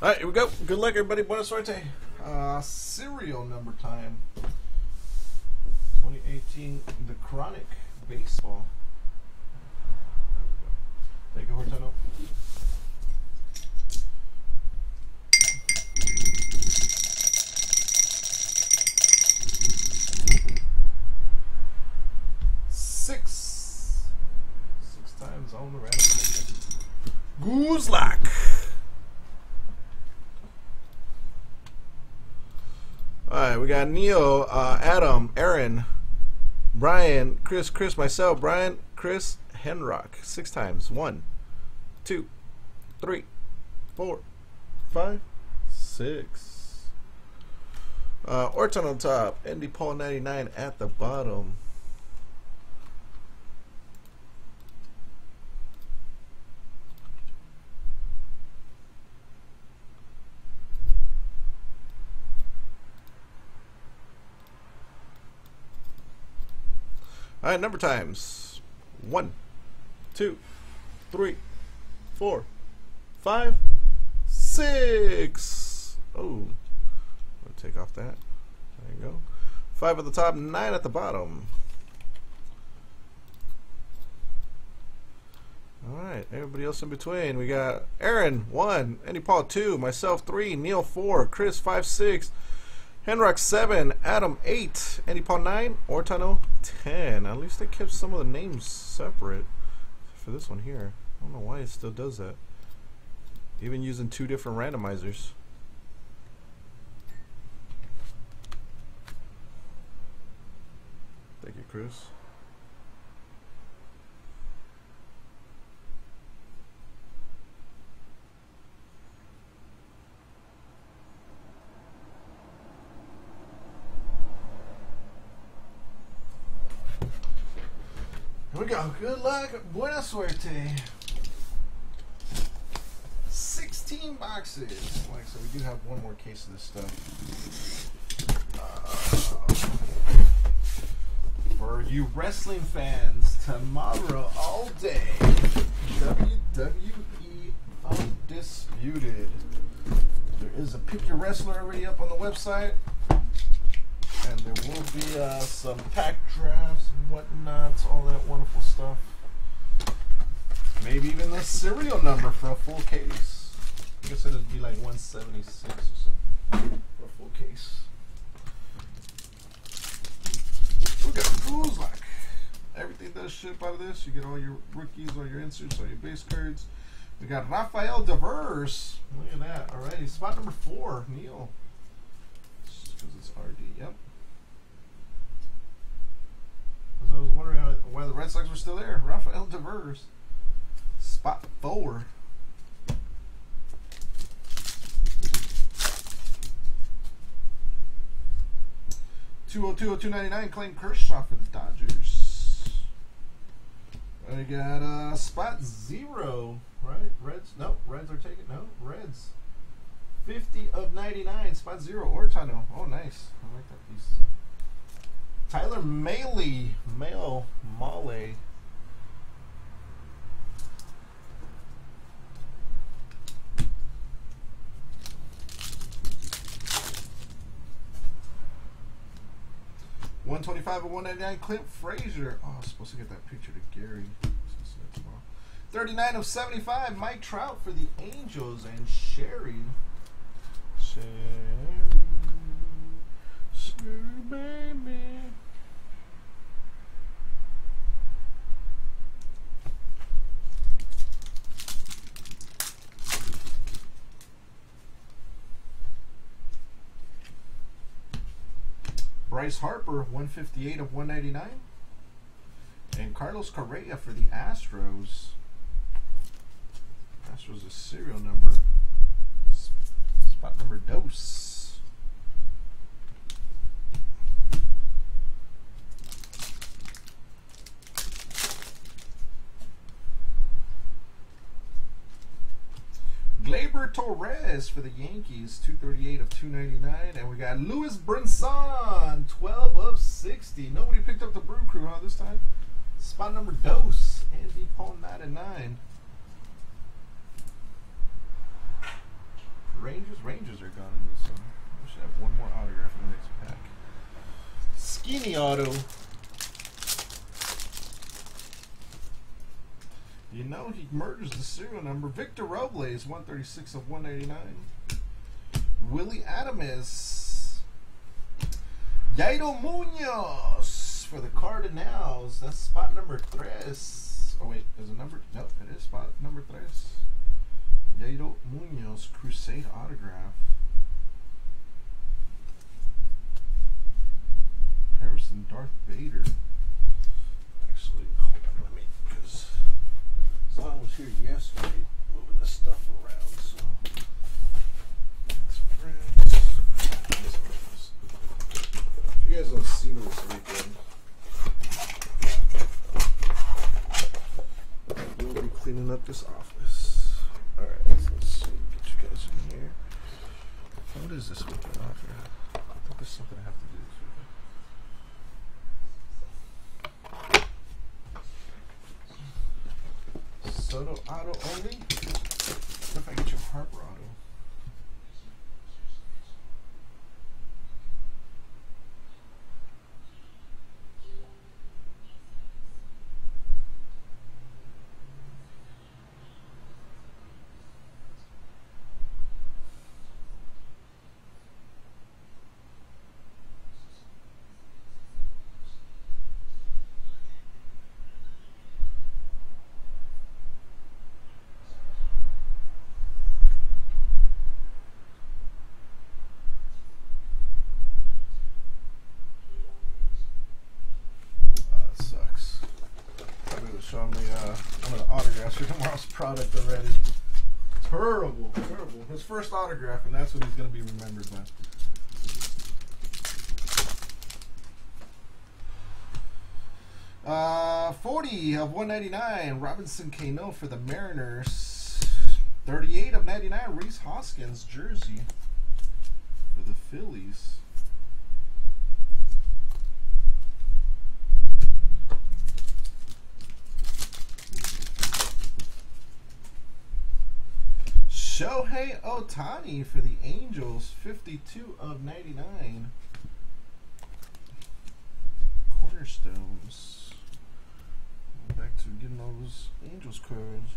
All right, here we go. Good luck, everybody. Buena suerte. Uh, serial number time. 2018, the Chronic Baseball. There we go. Take it, Hortano. Six. Six times on the random. Guzlak. All right, we got Neil, uh, Adam, Aaron, Brian, Chris, Chris, myself, Brian, Chris, Henrock. Six times. One, two, three, four, five, six. Uh, Orton on top. Andy Paul 99 at the bottom. Right, number times. One, two, three, four, five, six. Oh, I'll take off that. There you go. Five at the top, nine at the bottom. All right, everybody else in between. We got Aaron one, Andy Paul two, myself three, Neil four, Chris five six. Henrock 7, Adam 8, Andy Paul 9, Ortano 10. At least they kept some of the names separate for this one here. I don't know why it still does that. Even using two different randomizers. Thank you, Chris. Go. Good luck. Buena suerte. 16 boxes. Like said, we do have one more case of this stuff. Uh, for you wrestling fans, tomorrow all day, WWE Undisputed. There is a Pick Your Wrestler already up on the website there will be uh, some pack drafts and whatnot, all that wonderful stuff. Maybe even the serial number for a full case. I guess it'd be like 176 or something for a full case. We got fools like everything does ship out of this. You get all your rookies, all your inserts, all your base cards. We got Rafael Devers. Look at that. Alrighty, spot number four, Neil. Because it's RD. Yep. So I was wondering how, why the Red Sox were still there. Rafael Devers, spot four. Two hundred two, two ninety nine. Claim Kershaw for the Dodgers. I got uh, spot zero. Right, Reds. No, Reds are taking no Reds. Fifty of ninety nine. Spot zero. Ortano. Oh, nice. I like that piece. Tyler Mahle, Male Male. One twenty-five and one ninety-nine. Clint Frazier. Oh, I was supposed to get that picture to Gary. Thirty-nine of seventy-five. Mike Trout for the Angels and Sherry. Sherry. Sherry, baby. Bryce Harper, 158 of 199. And Carlos Correa for the Astros. Astros is a serial number. Spot number dose. Torres for the Yankees, 238 of 299. And we got Lewis Brinson, 12 of 60. Nobody picked up the Brew Crew, huh, this time? Spot number dose, Andy Paul 99. Rain Rangers. Rangers are gone in this one. We should have one more autograph in the next pack. Skinny auto. You know he murders the serial number. Victor Robles, 136 of 189. Willy Adames. Yairo Munoz for the Cardinals. That's spot number tres. Oh wait, is it number? Nope, it is spot number tres. Yairo Munoz Crusade autograph. Harrison Darth Vader. Actually, hold on, let me, because Zon was here yesterday moving this stuff around, so. If you guys don't see me this weekend, we'll be cleaning up this office. Alright, so let's see. Get you guys in here. What is this weekend off here? I think there's something I have to do Soto auto only? What if I get your Harper auto? Uh, that sucks. Probably was showing me uh, one of the autographs for tomorrow's product already. Terrible, terrible. His first autograph, and that's what he's going to be remembered by. Uh, 40 of 199, Robinson Cano for the Mariners. 38 of 99, Rhys Hoskins jersey for the Phillies. Shohei Ohtani for the Angels, 52 of 99. Cornerstones. Back to getting all those Angels cards.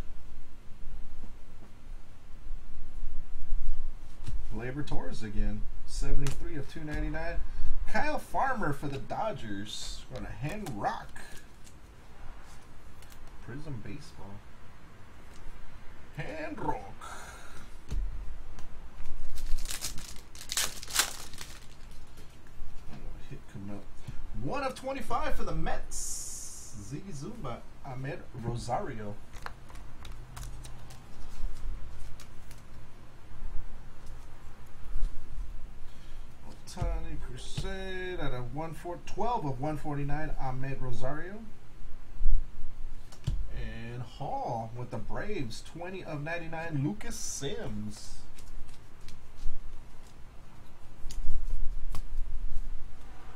Gleyber Torres again, 73 of 299. Kyle Farmer for the Dodgers. Going to Hen Rock. Prism Baseball. Hand rock. Hit coming up. One of 25 for the Mets. Ziggy Zumba. Amed Rosario. Ohtani Crusade at a 1 4 12 of 149. Amed Rosario. And Hall with the Braves, 20 of 99, Lucas Sims.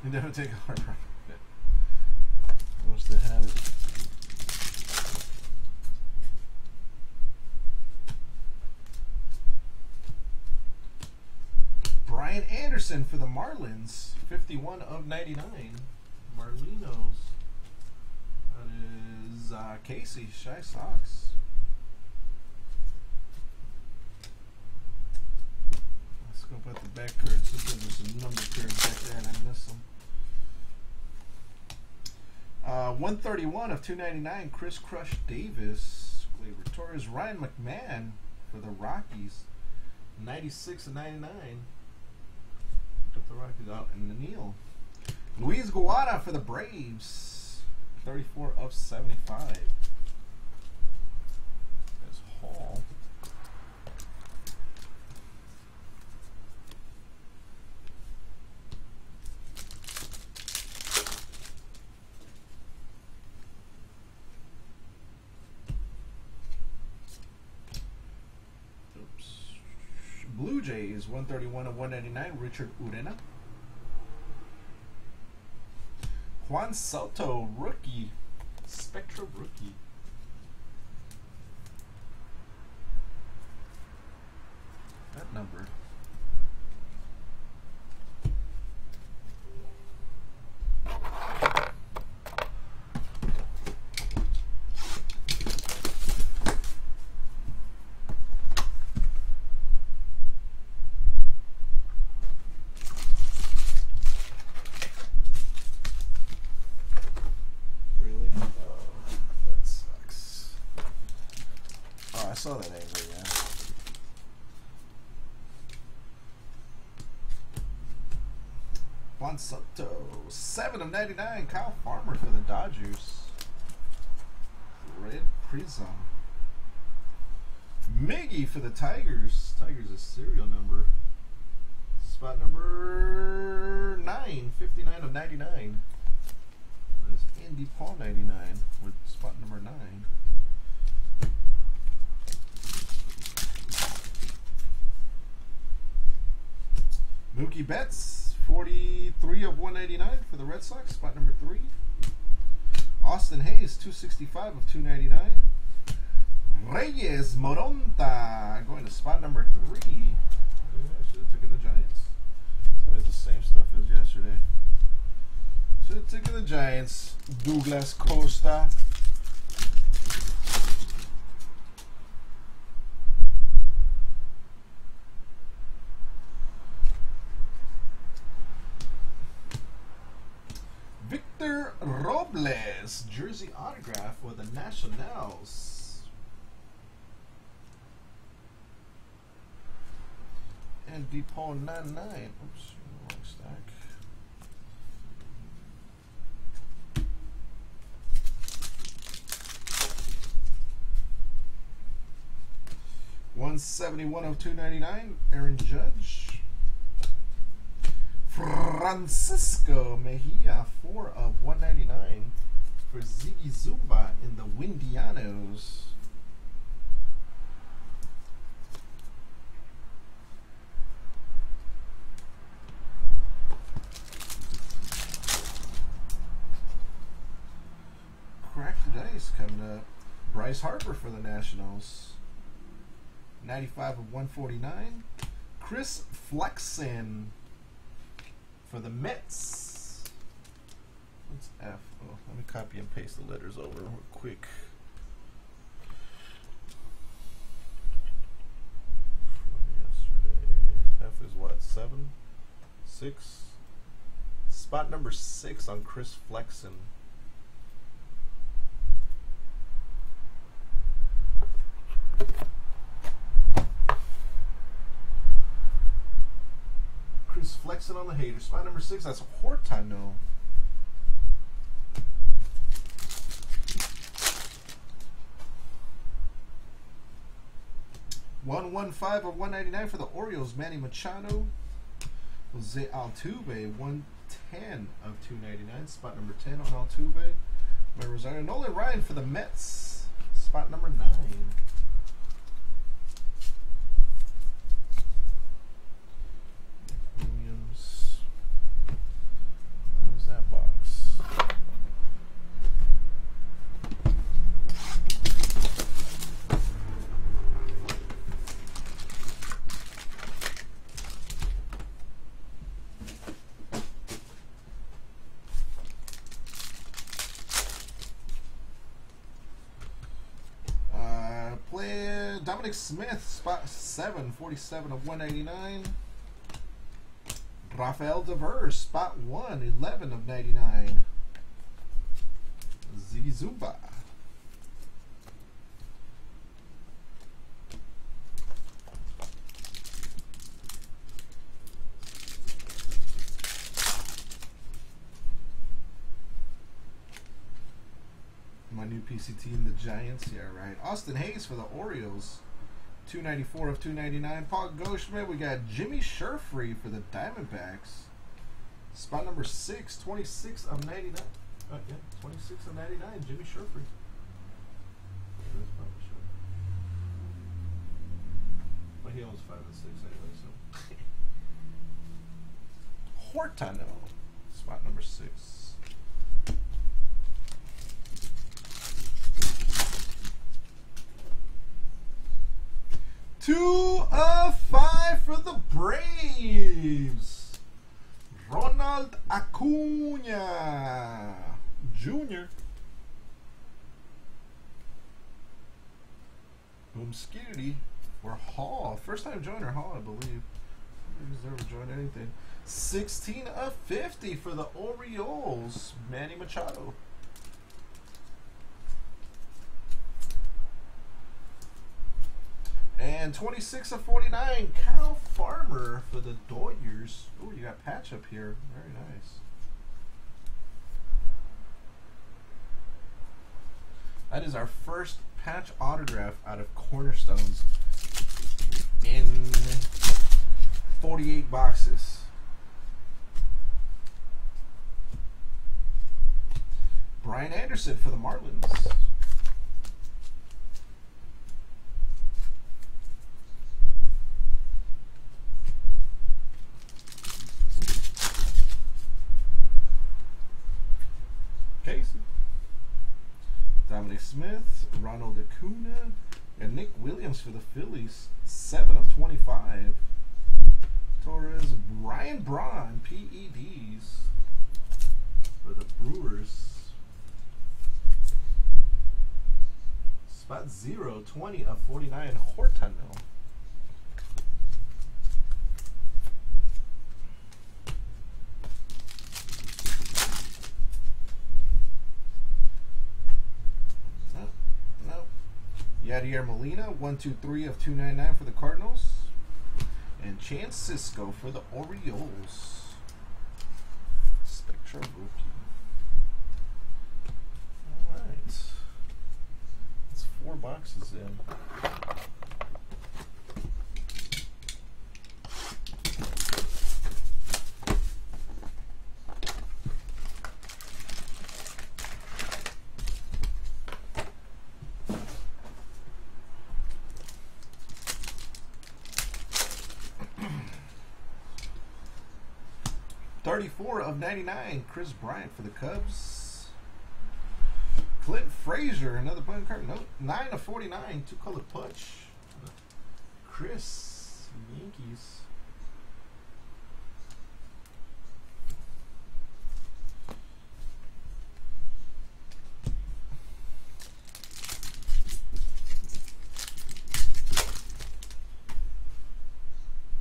You never take a hard run. I wish they had it. Brian Anderson for the Marlins, 51 of 99. Marlinos. That is uh, Casey, Shy Sox. Let's go put the back cards. There's some number cards back there and I missed them. Uh, 131 of 299, Chris Crush Davis. Gleyber Torres, Ryan McMahon for the Rockies. 96 of 99. Took the Rockies out in the Neal. Luiz Gohara for the Braves. 34 of 75. That's Hall. Oops. Jays, 131 and 199, Richard Urena. Juan Soto, rookie. Spectra rookie. That number. Saw that angle, yeah. Juan Soto, 7 of 99. Kyle Farmer for the Dodgers. Red Prism. Miggy for the Tigers. Tigers is serial number. Spot number 9, 59 of 99. That is Andy Paul 99 with spot number 9. Mookie Betts, 43 of 189 for the Red Sox, spot number 3. Austin Hays, 265 of 299. Reyes Moronta going to spot number 3. Yeah, should have taken the Giants. It's the same stuff as yesterday. Should have taken the Giants. Douglas Costa. Victor Robles, jersey autograph for the Nationals. And DePaul 99. Oops, wrong stack. One seventy one of two ninety nine. Aaron Judge. Francisco Mejia, 4 of 199 for Ziggy Zumba in the Windianos. Cracked dice coming up. Bryce Harper for the Nationals. 95 of 149. Chris Flexen for the Mets. What's F? Oh, let me copy and paste the letters over real quick. F is what? Seven? Six? Spot number six on Chris Flexen. Flexing on the hater. Spot number six, that's a Hortano. One one five of one ninety nine for the Orioles. Manny Machado. Jose Altuve. One ten of two ninety nine. Spot number ten on Altuve. My Rosario. Nolan Ryan for the Mets. Spot number nine. Williams. Where was that box? Uh, play Dominic Smith, spot 7, 47 of 189. Rafael Devers, spot 1, 11 of 99. Ziggy Zumba. My new PC team, the Giants. Yeah, right. Austin Hays for the Orioles. 294 of 299. Paul Goldschmidt. We got Jimmie Sherfy for the Diamondbacks. Spot number 6, 26 of 99. Uh, yeah, 26 of 99. Jimmie Sherfy. Yeah, that's probably sure. But he owns 5 and 6 anyway, so. Hortano. Spot number 6. Two of five for the Braves. Ronald Acuna Jr. Boom Skitty for Hall. First time joiner Hall, I believe. He's never joined anything. 16 of 50 for the Orioles. Manny Machado. And 26 of 49, Kyle Farmer for the Dodgers. Oh, you got patch up here. Very nice. That is our first patch autograph out of Cornerstones in 48 boxes. Brian Anderson for the Marlins. Casey. Dominic Smith, Ronald Acuna, and Nick Williams for the Phillies. 7 of 25. Torres, Brian Braun, PEDs for the Brewers. Spot 0, 20 of 49, Hortanil. No, no. Yadier 1, 2, 3 of 299 for the Cardinals. And Chance Sisco for the Orioles. Spectra rookie. Alright. It's four boxes in. Thirty-four of ninety-nine. Kris Bryant for the Cubs. Clint Frazier, another button card. Nope. Nine of forty-nine. Two-color punch. Chris Yankees.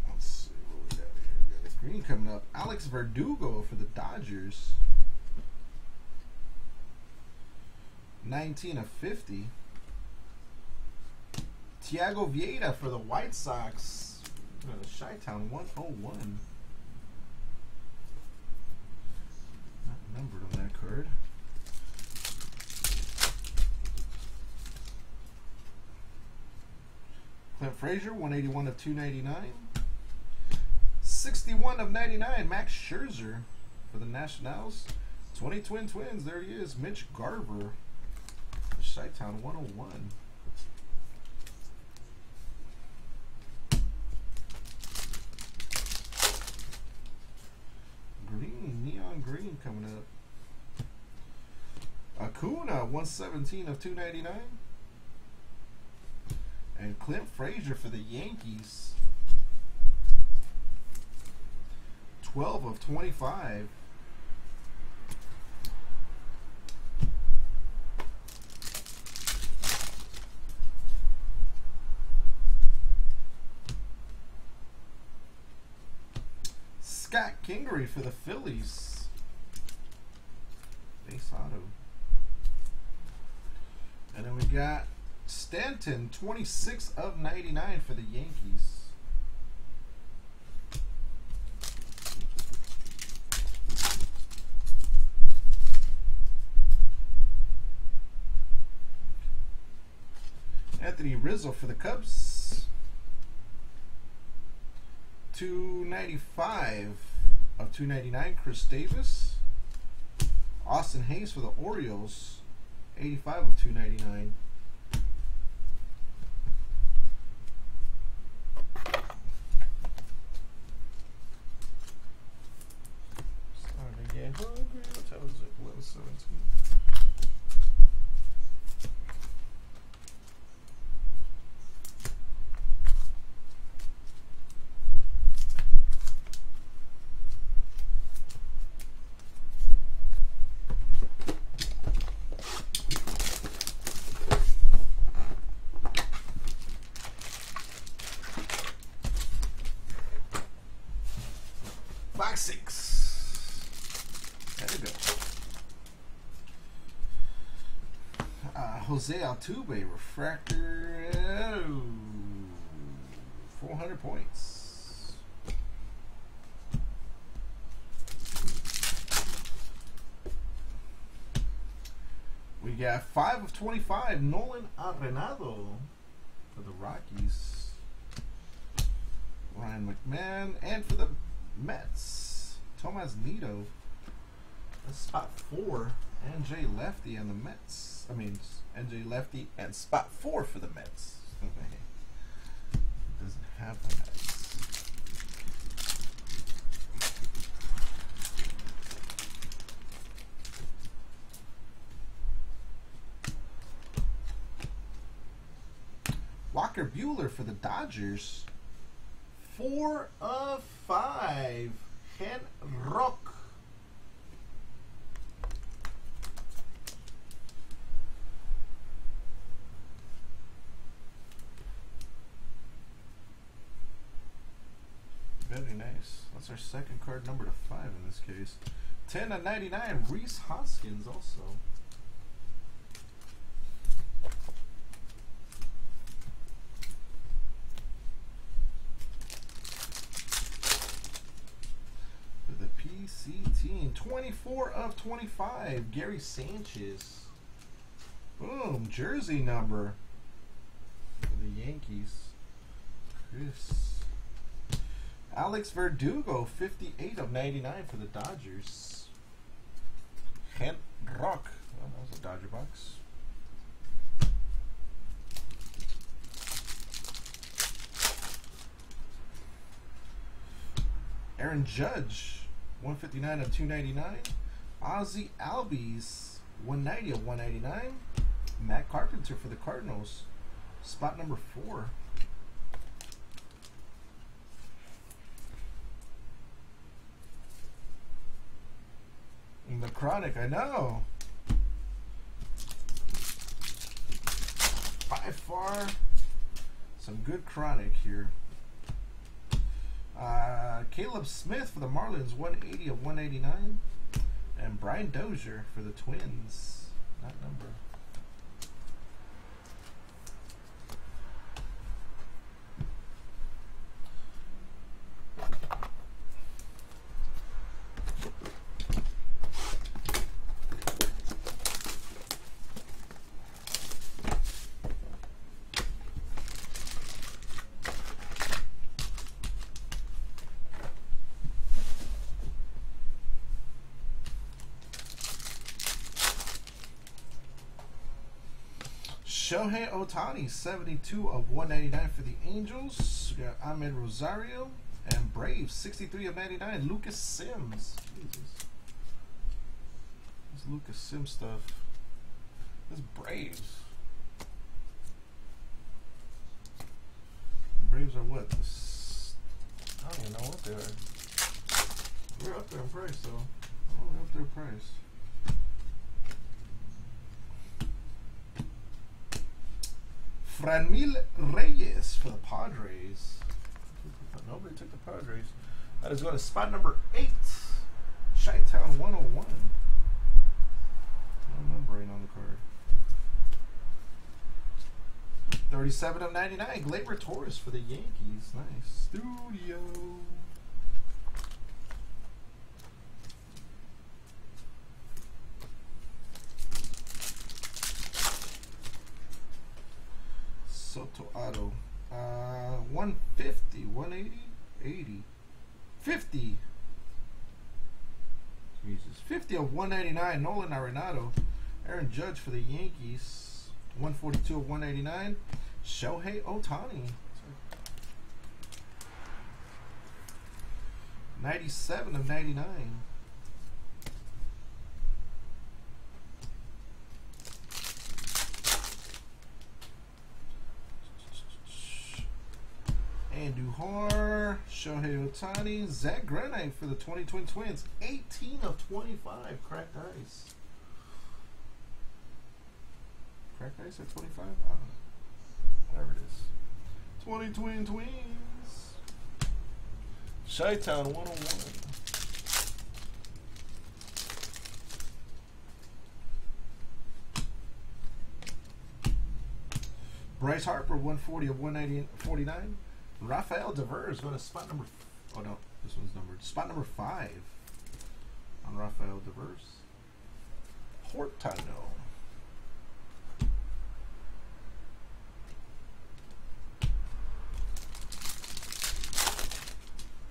Let's see what we got here. We got a green coming up. Alex Verdugo for the Dodgers. 19 of 50. Thyago Vieira for the White Sox. Uh, Chi-Town 101. Not numbered on that card. Clint Frazier, 181 of 299. 61 of 99, Max Scherzer for the Nationals. 20 Twin Twins, there he is. Mitch Garver, Chi-Town 101. Green, neon green coming up. Acuna, 117 of 299. And Clint Frazier for the Yankees. 12 of 25. Scott Kingery for the Phillies. Base auto. And then we got Stanton, 26 of 99 for the Yankees. Anthony Rizzo for the Cubs. 295 of 299, Chris Davis. Austin Hays for the Orioles. 85 of 299. Starting. What is it? 1117. Box six. There we go. Uh, Jose Altuve refractor. Oh. 400 points. We got 5 of 25, Nolan Arenado for the Rockies. Ryan McMahon. And for the Mets, Tomas Nido. That's spot 4. NJ Lefty and the Mets. I mean, NJ Lefty and spot 4 for the Mets. Doesn't have the Mets. Walker Buehler for the Dodgers. Four of five Rock. Very nice. That's our second card number to five in this case. 10 to 99, Rhys Hoskins also. For the PC team, 24 of 25, Gary Sanchez. Boom, jersey number for the Yankees. Chris. Alex Verdugo, 58 of 99 for the Dodgers. Kent Rock. Well, that was a Dodger box. Aaron Judge, 159 of 299. Ozzie Albies, 190 of 199. Matt Carpenter for the Cardinals. Spot number four. The Chronic, I know. By far, some good Chronic here. Uh, Caleb Smith for the Marlins, 180 of 189. And Brian Dozier for the Twins. That number. Shohei Ohtani, 72 of 199 for the Angels. We got Amed Rosario. And Braves, 63 of 99. Lucas Sims. Jesus. This Lucas Sims stuff. This Braves. Braves are what? This, I don't even know what they are. We're up there in price, though. Oh, we're up there in price. Franmil Reyes for the Padres. Nobody took the Padres. That is going to spot number eight. Chi-Town 101. No numbering on the card. 37 of 99. Gleyber Torres for the Yankees. Nice. Studio. Soto Auto. Uh, 150, 180, 80, 50. Jesus. 50 of 199. Nolan Arenado. Aaron Judge for the Yankees. 142 of 189. Shohei Ohtani. 97 of 99. Shohei Ohtani, Zach Greinke for the 2020 Twins. 18 of 25 cracked ice. Cracked ice at 25? I don't know. Whatever it is. 20 Twin Twins. Chi-Town 101. Bryce Harper, 140 of 149. Rafael Devers going to spot number. Oh no, this one's numbered. Spot number five on Rafael Devers. Hortano.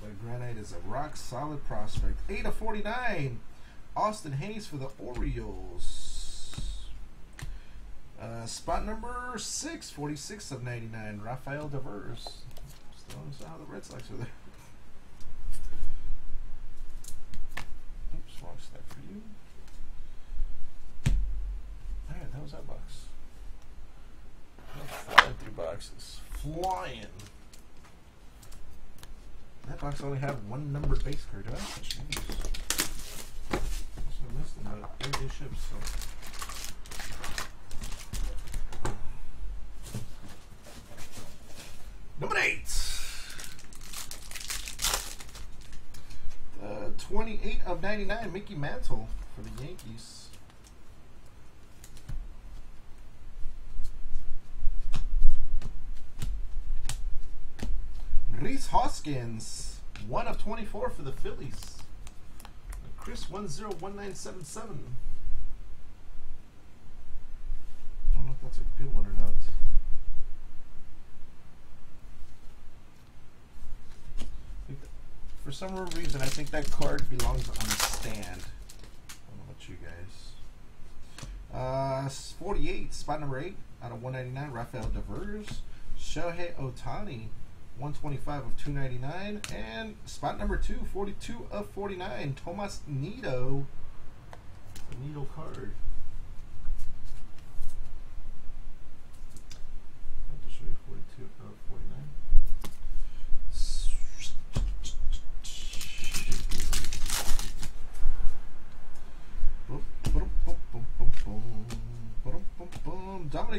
But Granite is a rock solid prospect. 8 of 49. Austin Hays for the Orioles. Uh, spot number 6, 46 of 99. Rafael Devers. Still don't how the Red Sox are there. Oops, wrong step for you. Alright, that was that box. Flying through boxes. Flying. That box only had one numbered base card. I? Jeez. I missed them, but ships, so. Number eight. Uh, 28 of 99, Mickey Mantle for the Yankees. Rhys Hoskins, 1 of 24 for the Phillies. Chris 101977. I don't know if that's a good one or not. I think that- For some reason, I think that card belongs on the stand. I you guys. Uh, 48, spot number 8 out of 199, Rafael Devers. Shohei Ohtani, 125 of 299. And spot number 2, 42 of 49, Tomas Nido. The Nido card.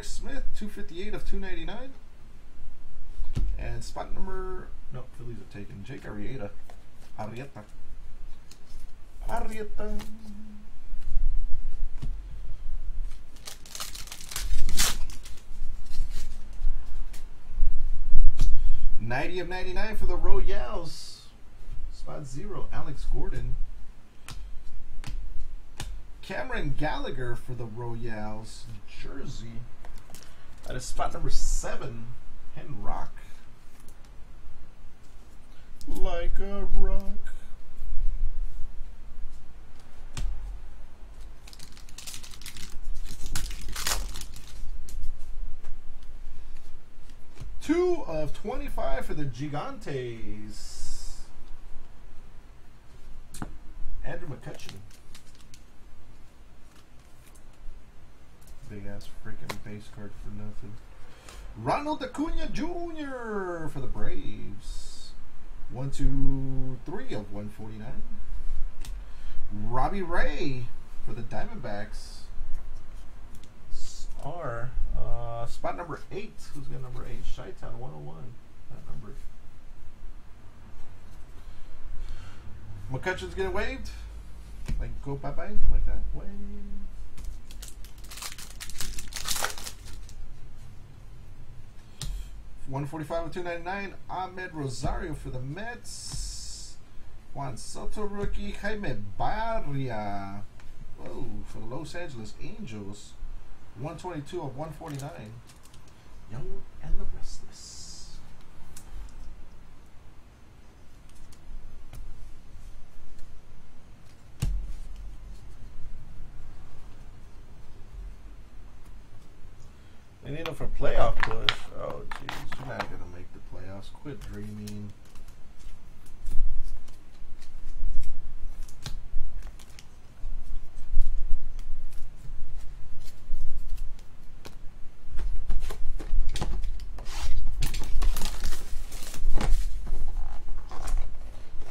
Smith, 258 of 299. And spot number, no, Phillies are taken. Jake Arrieta. Arrieta. Arrieta. Ninety of ninety-nine for the Royals. Spot zero, Alex Gordon. Cameron Gallagher for the Royals jersey. That is spot number seven, Hen Rock. Like a rock. Two of 25 for the Gigantes. Andrew McCutchen. Ass freaking base card for nothing. Ronald Acuna Jr. for the Braves. One, two, three of 149. Robbie Ray for the Diamondbacks. Star. Uh, spot number eight. Who's got number eight? Chi-Town 101. That number. McCutchen's getting waved. Like go bye bye like that. Wave. One forty-five of two ninety-nine. Amed Rosario for the Mets. Juan Soto rookie. Jaime Barria. Whoa, for the Los Angeles Angels. One twenty-two of one forty-nine. Young and the Restless. Dreaming.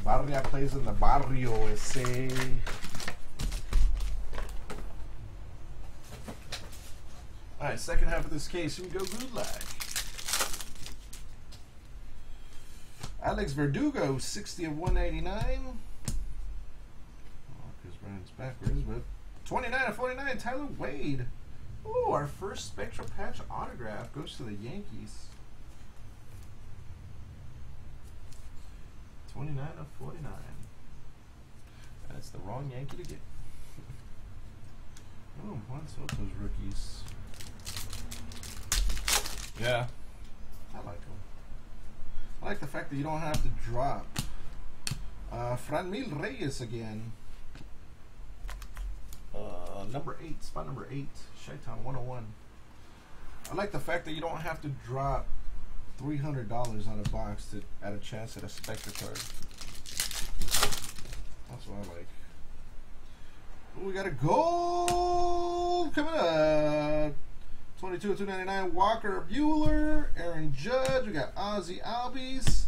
Barria plays in the Barrio ese. All right, second half of this case, we go good luck. Alex Verdugo, 60 of 189. Oh, Brian's backwards, but 29 of 49, Tyler Wade. Ooh, our first Spectral Patch autograph goes to the Yankees. 29 of 49. That's the wrong Yankee to get. oh, Juan Soto's rookies. Yeah, I like them. I like the fact that you don't have to drop. Uh, Franmil Reyes again. Uh, number eight, spot number eight, Shaitan 101. I like the fact that you don't have to drop three hundred dollars on a box to add a chance at a Spectre card. That's what I like. Ooh, we got a gold coming up. 22 299 Walker Buehler, Aaron Judge. We got Ozzie Albies,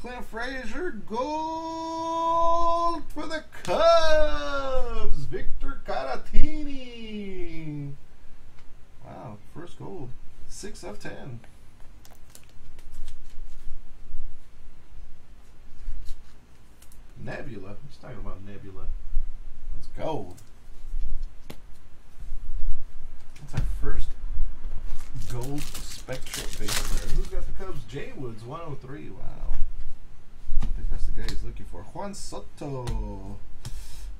Clint Frazier, gold for the Cubs. Victor Caratini. Wow, first gold. Six of ten. Nebula. He's talking about Nebula. Let's go. That's our first gold spectral base. Who's got the Cubs? Jay Woods, 103. Wow. I think that's the guy he's looking for. Juan Soto.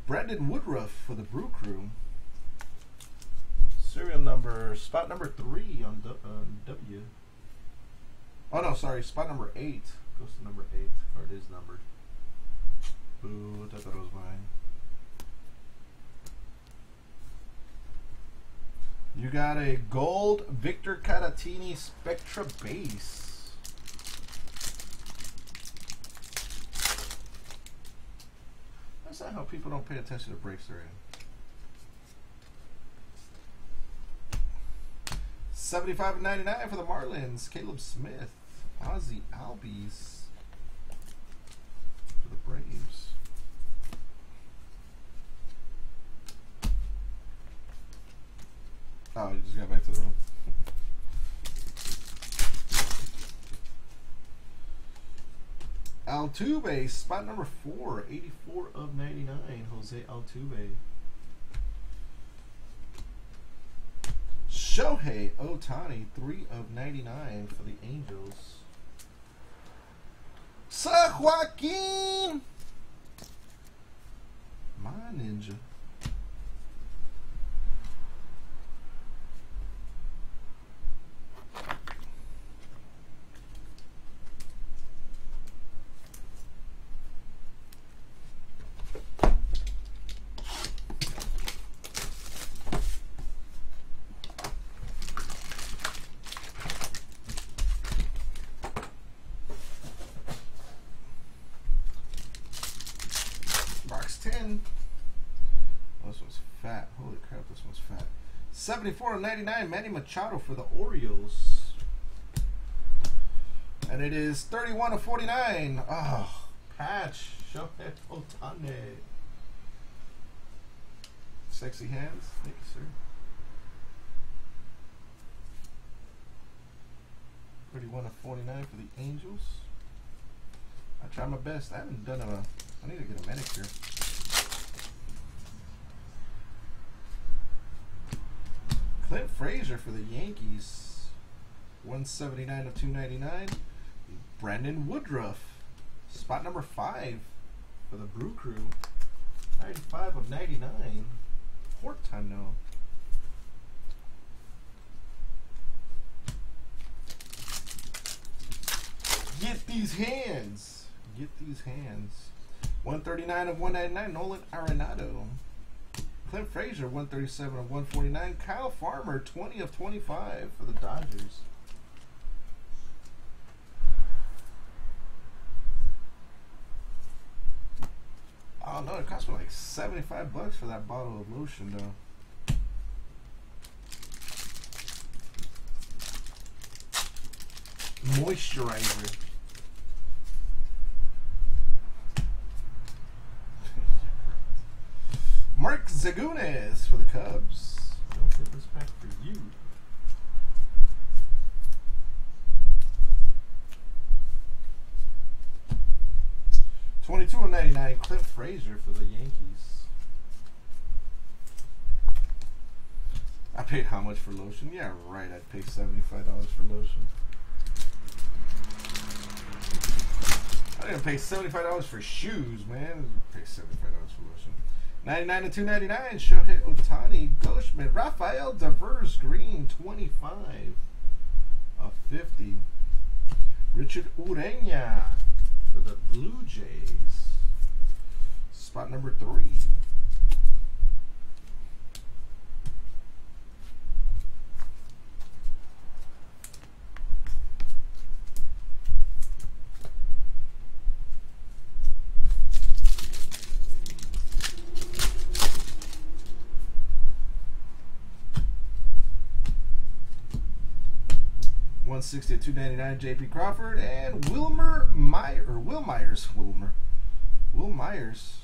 Brandon Woodruff for the Brew Crew. Serial number, spot number three on W. Oh no, sorry, spot number eight. Goes to number eight. Card is numbered. Boo, I thought it was mine. You got a gold Victor Caratini Spectra base. That's not how people don't pay attention to breaks they're in. Seventy-five and ninety-nine for the Marlins. Caleb Smith, Ozzie Albies for the Braves. Oh, you just got back to the room. Altuve, spot number four, 84 of 99, Jose Altuve. Shohei Ohtani, 3 of 99 for the Angels. Sir Joaquin! My ninja. Box 10. Oh, this one's fat. Holy crap, this one's fat. 74 of 99, Manny Machado for the Orioles. And it is 31 of 49. Oh, patch. Shohei Ohtani. Sexy hands. Thank you, sir. 31 of 49 for the Angels. I try my best. I haven't done a. I need to get a manicure. Clint Frazier for the Yankees. 179 of 299. Brandon Woodruff. Spot number 5 for the Brew Crew. 95 of 99. Portano. Get these hands. Get these hands. 139 of 199, Nolan Arenado. Clint Frazier, 137 of 149. Kyle Farmer, 20 of 25 for the Dodgers. Oh no, it cost me like 75 bucks for that bottle of lotion though. Moisturizer. Mark Zagunis for the Cubs. Don't put this back for you. Twenty-two and ninety-nine. Clint Frazier for the Yankees. I paid how much for lotion? Yeah, right. I'd pay seventy-five dollars for lotion. I didn't pay seventy-five dollars for shoes, man. I pay seventy-five dollars for lotion. Ninety-nine to two ninety-nine. Shohei Ohtani, Goldschmidt, Rafael Devers, green, twenty-five of fifty. Richard Urena for the Blue Jays. Spot number three. One sixty two ninety nine. J.P. Crawford and Wilmer Meyer or Wil Myers. Wilmer. Wil Myers.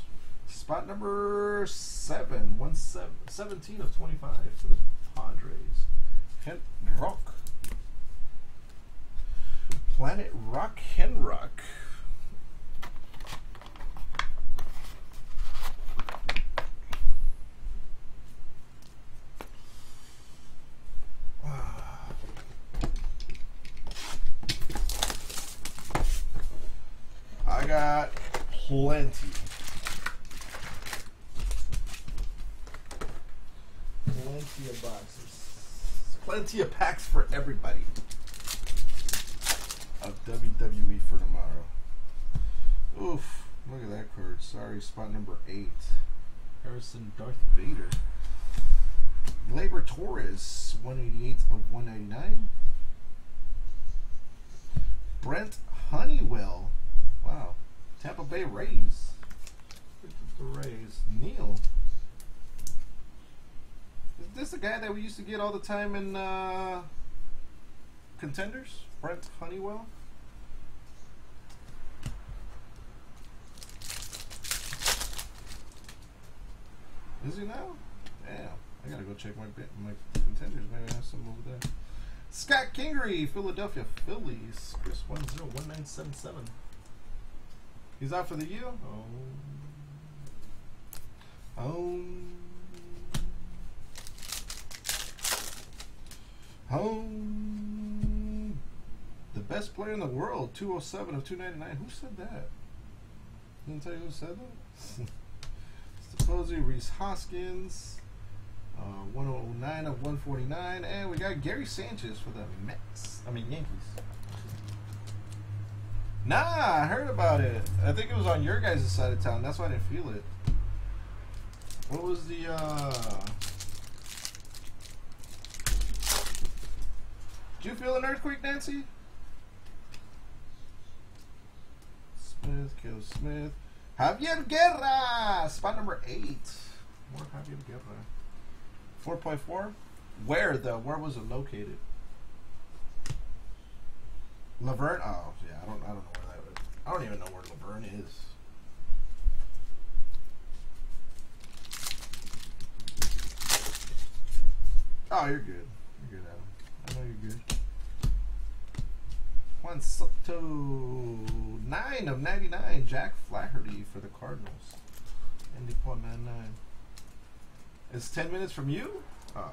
Spot number seven. One seven, 17 of twenty five for the Padres. Ken Rock. Planet Rock Henrock. I got plenty. Plenty of boxes. Plenty of packs for everybody. Of WWE for tomorrow. Oof. Look at that card. Sorry, spot number eight. Harrison Darth Vader. Gleyber Torres, 188 of 199. Brent Honeywell. Wow. Tampa Bay Rays. The Rays. Neil. Is this the guy that we used to get all the time in uh, Contenders? Brent Honeywell? Is he now? Damn. I gotta go check my my contenders. Maybe I have some over there. Scott Kingery, Philadelphia Phillies. Chris 101977. He's out for the year. Oh. Home. Home. The best player in the world, 207 of 299. Who said that? Didn't tell you who said that? Supposedly Rhys Hoskins. Uh, 109 of 149. And we got Gary Sanchez for the Mets. I mean, Yankees. Nah, I heard about it. I think it was on your guys' side of town. That's why I didn't feel it. What was the, uh... Did you feel an earthquake, Nancy? Smith, Kill Smith. Javier Guerra! Spot number eight. More Javier Guerra. 4.4? Where, though? Where was it located? La Verne? Oh, yeah, I don't, I don't know where that is. I don't even know where La Verne is. Oh, you're good. You're good, Adam. I know you're good. One to nine of ninety nine. Jack Flaherty for the Cardinals. Indy point nine nine. It's ten minutes from you. Oh.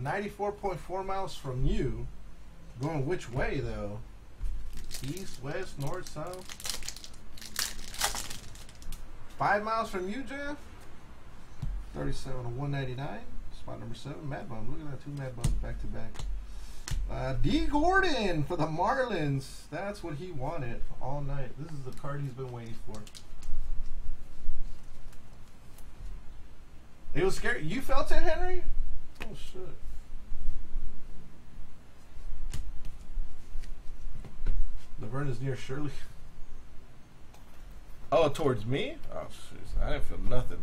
94.4 miles from you. Going which way though? East, west, north, south. Five miles from you, Jeff. Thirty-seven of one ninety-nine. Spot number seven. Mad Bum. Look at that. Two Mad Bums back to back. Uh, D. Gordon for the Marlins. That's what he wanted all night. This is the card he's been waiting for. It was scary. You felt it, Henry? Oh shit. La Verne is near Shirley. Oh, towards me? Oh, shit. I didn't feel nothing.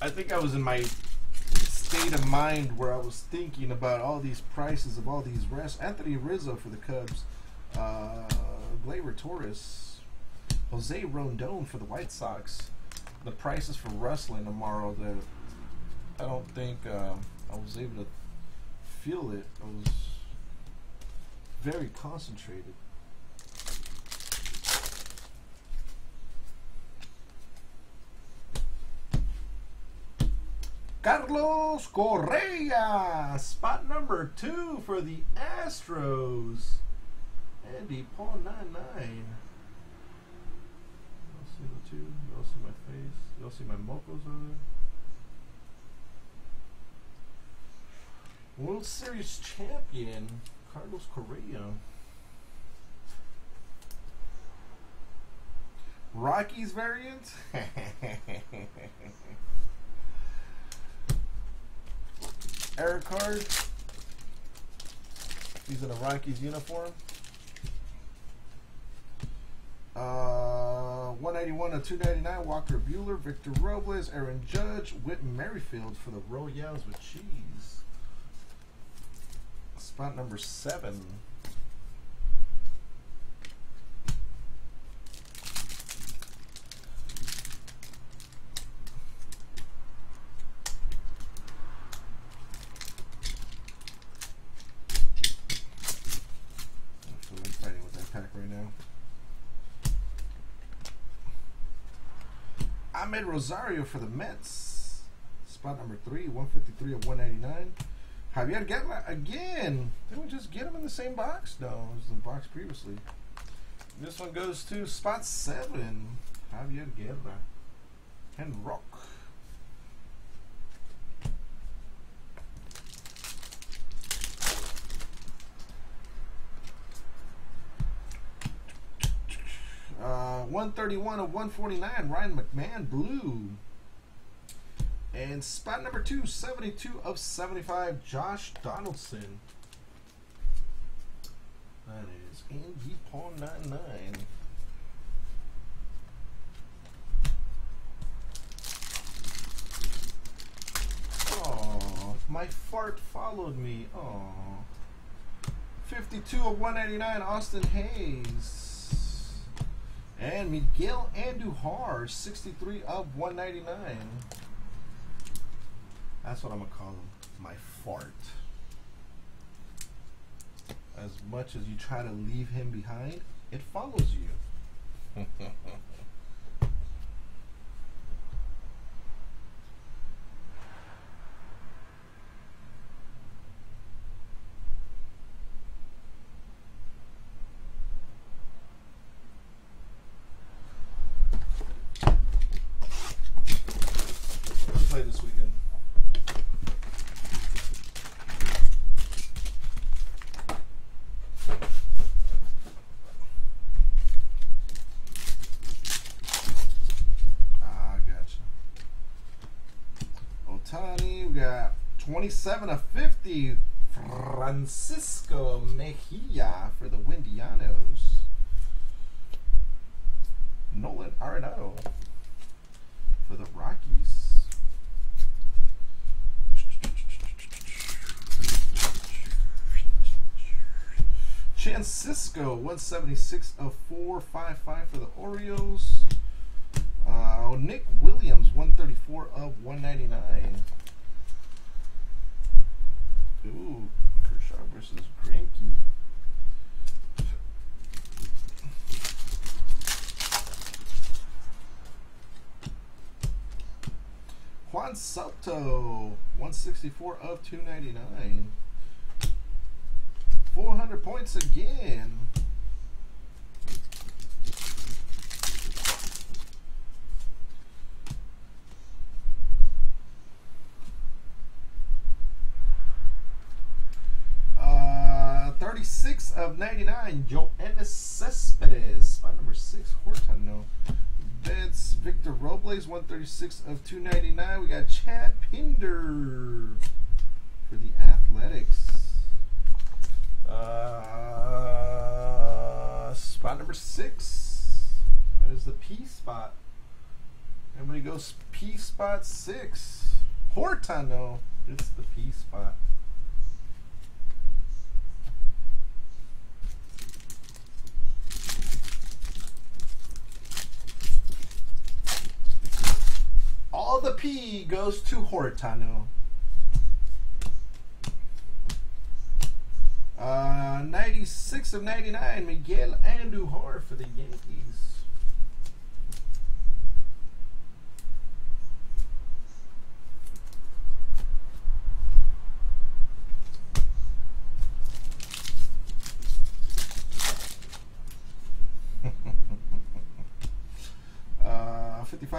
I think I was in my state of mind where I was thinking about all these prices of all these rests. Anthony Rizzo for the Cubs, uh, Gleyber Torres, Jose Rondon for the White Sox. The prices for wrestling tomorrow that I don't think uh, I was able to feel it. I was very concentrated. Carlos Correa, spot number two for the Astros. Andy Paul 99. Y'all see the two? Y'all see my face? Y'all see my mocos on there? World Series champion, Carlos Correa. Rockies variant? Eric card. He's in a Rockies uniform. Uh, 181 to 299, Walker Buehler, Victor Robles, Aaron Judge, Whit Merrifield for the Royals with cheese. Spot number seven. I'm fighting with that pack right now. Amed Rosario for the Mets. Spot number three, 153 of 199. Javier Guerra again. Didn't we just get him in the same box? No, it was the box previously. This one goes to spot seven. Javier Guerra. And Rock. Uh, 131 of 149, Ryan McMahon, blue. And spot number two, 72 of 75, Josh Donaldson. That is Andy Paul 99. Oh, my fart followed me. Oh. 52 of 199, Austin Hays. And Miguel Andujar, 63 of 199. That's what I'm going to call him. My fart. As much as you try to leave him behind, it follows you. play this weekend? Ah, gotcha. Ohtani, we got 27 of 50. Francisco Mejia for the Windianos. Nolan Arenado for the Rockies. Francisco, 176 of 455 for the Orioles. Uh, Nick Williams, 134 of 199. Ooh, Kershaw versus Granky. Juan Soto, 164 of 299. 400 points again. Uh, 36 of 99, Yoenis Cespedes. Spot number 6, Hortano. That's Victor Robles, 136 of 299. We got Chad Pinder for the Athletics. Uh, spot number six. That is the P spot. Everybody goes P spot six. Hortano. It's the P spot. All the P goes to Hortano. Uh, 96 of 99, Miguel Andujar for the Yankees.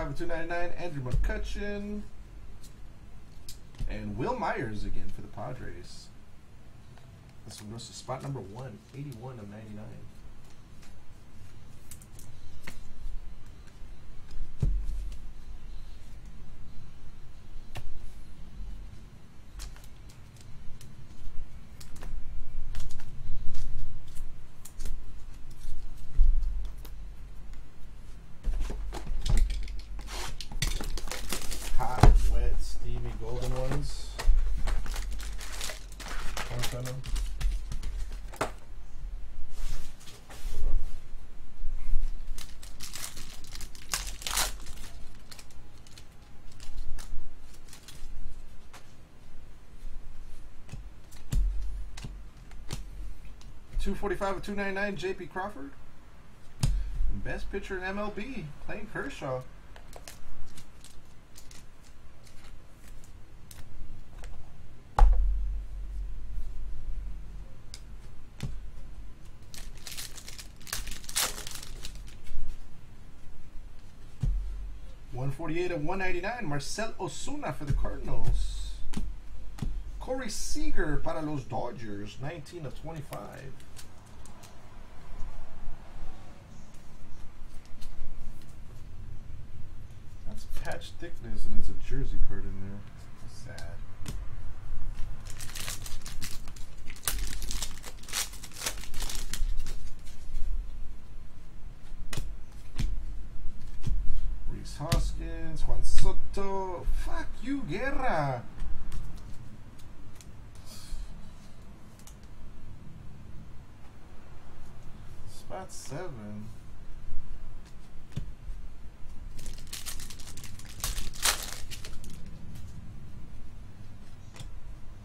255 of 299, Andrew McCutchen. And Wil Myers again for the Padres. One to spot number one, 81 of 99. Hot, 245 of 299, J.P. Crawford. Best pitcher in MLB, Clayton Kershaw. One forty-eight of one ninety-nine, Marcell Ozuna for the Cardinals. Corey Seager para los Dodgers, nineteen of twenty five. That's patch thickness and it's a jersey card in there. Sad. Rhys Hoskins, Juan Soto. Fuck you, Guerra. Spot seven.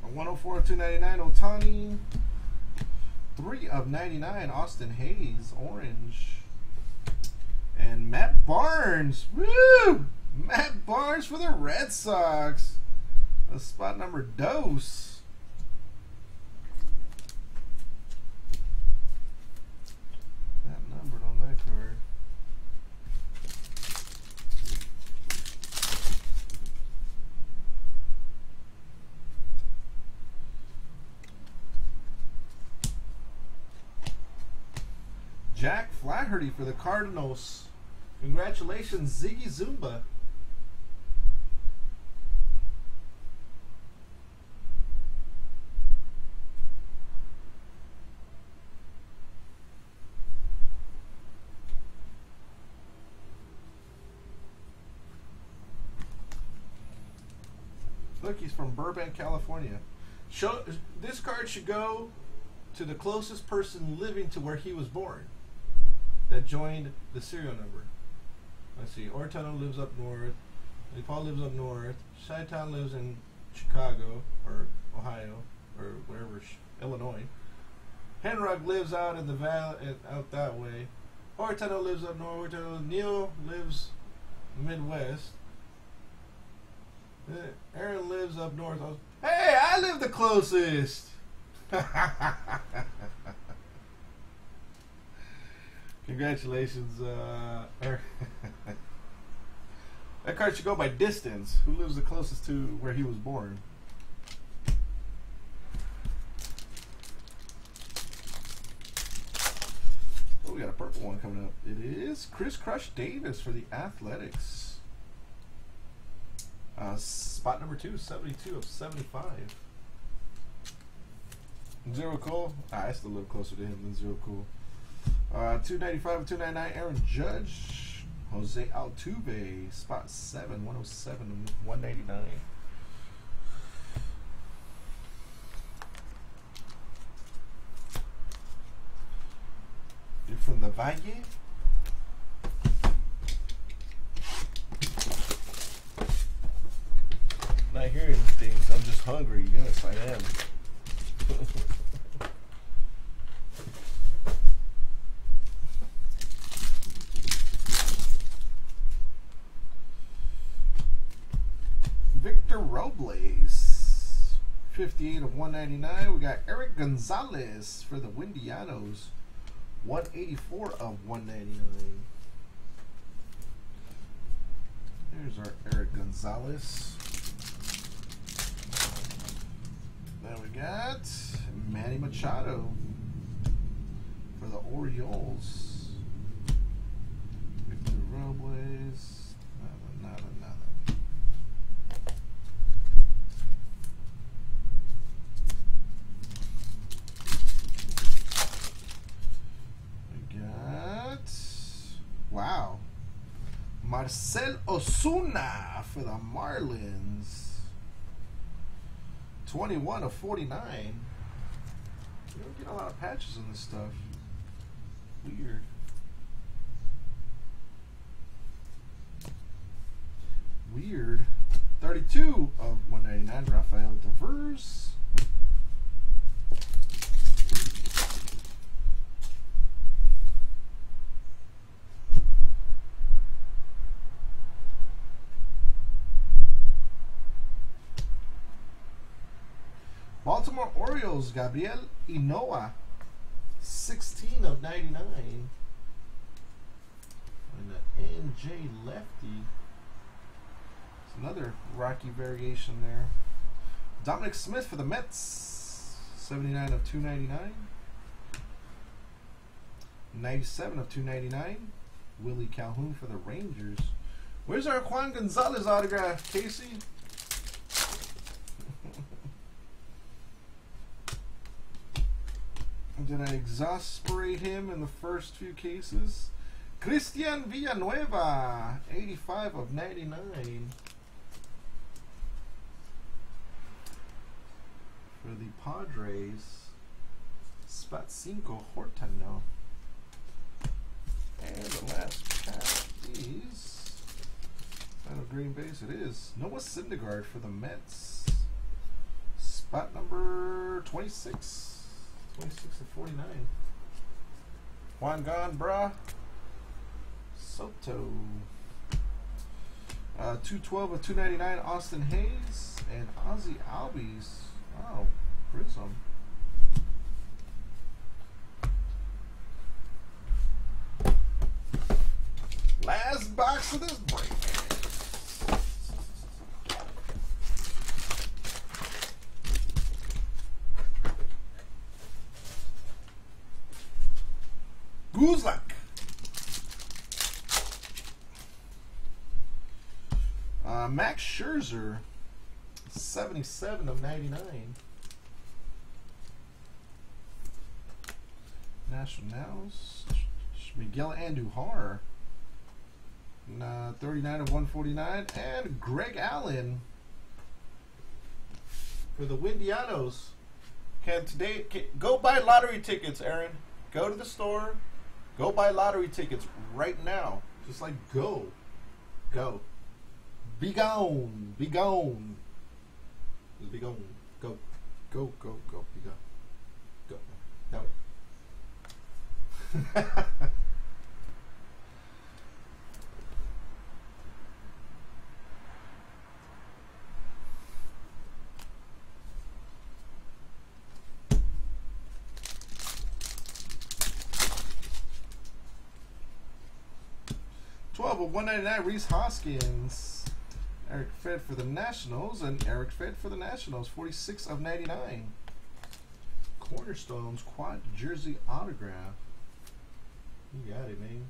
A 104 of 299 Ohtani. Three of 99 Austin Hays, orange. And Matt Barnes. Woo! Matt Barnes for the Red Sox. A spot number dose. That numbered on that card. For the Cardinals. Congratulations, Ziggy Zumba. Look, he's from Burbank, California. Show this card should go to the closest person living to where he was born that joined the serial number. Let's see. Ortano lives up north. Paul lives up north. Chi-Town lives in Chicago or Ohio or wherever, Illinois. Henrog lives out in the valley, out that way. Ortano lives up north. Neil lives Midwest. Uh, Aaron lives up north. Hey, I live the closest. Congratulations, uh, that card should go by distance. Who lives the closest to where he was born? Oh, we got a purple one coming up. It is Chris Crush Davis for the Athletics. Uh, spot number two, 72 of 75. Zero Cool. Ah, I still live closer to him than Zero Cool. Uh, 295 299, Aaron Judge. Jose Altuve, spot 7, 107 and 199. You're from the Valle? Not hearing things, I'm just hungry. Yes, I am. Victor Robles, 58 of 199. We got Eric Gonzalez for the Windianos, 184 of 199. Here's our Eric Gonzalez. Then we got Manny Machado for the Orioles. Victor Robles. Nada, nada, nada. We got. Wow. Marcell Ozuna for the Marlins. 21 of 49. You don't get a lot of patches on this stuff. Weird. Weird. 32 of 199, Rafael Devers. Baltimore Orioles, Gabriel Ynoa. 16 of 99. And the NJ Lefty. It's another Rocky variation there. Dominic Smith for the Mets. 79 of 299. 97 of 299. Willie Calhoun for the Rangers. Where's our Juan Gonzalez autograph, Casey? Did I exasperate him in the first few cases? Christian Villanueva, 85 of 99. For the Padres, spot cinco Hortano. And the last pack is final green base. It is Noah Syndergaard for the Mets. Spot number 26. 26 to 49. Juan gone, bruh. Soto. Uh, 212 of 299, Austin Hays. And Ozzie Albies. Wow, Prism. Last box of this break. Guzlak. Uh, Max Scherzer, 77 of 99. Nationals, Miguel Andujar, uh, 39 of 149. And Greg Allen for the Windianos. Can today can, go buy lottery tickets, Aaron. Go to the store, Go buy lottery tickets right now. Just like go. Go. Be gone. Be gone. Just be gone. Go. Go, go, go. Be gone. Go. No. 12 of 199, Rhys Hoskins. Erick Fedde for the Nationals, and Erick Fedde for the Nationals, 46 of 99. Cornerstones quad jersey autograph. You got it, man.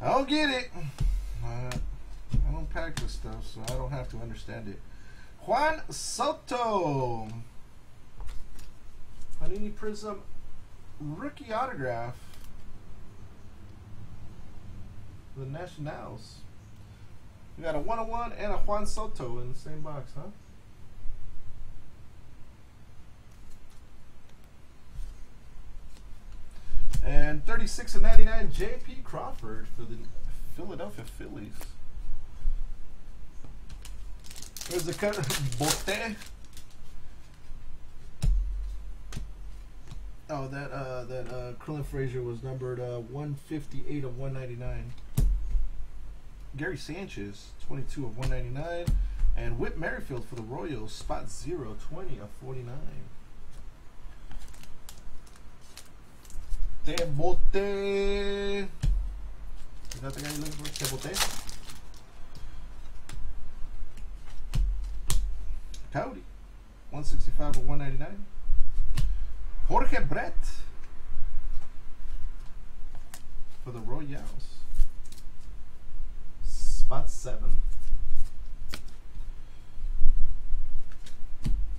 I don't get it. Uh, I don't pack this stuff, so I don't have to understand it. Juan Soto. Prism rookie autograph. The Nationals. We got a 101 and a Juan Soto in the same box, huh? And 36 and 99, J.P. Crawford for the Philadelphia Phillies. There's the cut. Bote. Oh, that uh, that uh, Crillon Frazier was numbered uh, 158 of 199. Gary Sanchez, 22 of 199. And Whit Merrifield for the Royals, spot 0, 20 of 49. Tebote. Is that the guy you're looking for? Tebote? Cody. 165 or 199. Jorge Brett. For the Royals. Spot 7.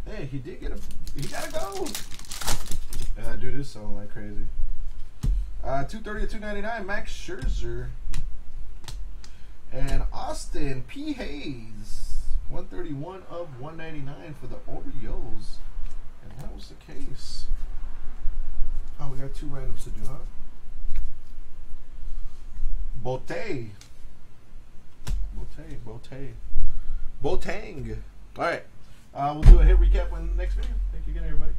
Hey, he did get a. He got to go. Yeah, dude, this song like crazy. Uh, 230 to 299, Max Scherzer. And Austin P. Hays. 131 of 199 for the Orioles. And that was the case. Oh, we got two randoms to do, huh? Bote. Bote, Bote. Botang. All right. Uh, we'll do a hit recap in the next video. Thank you again, everybody.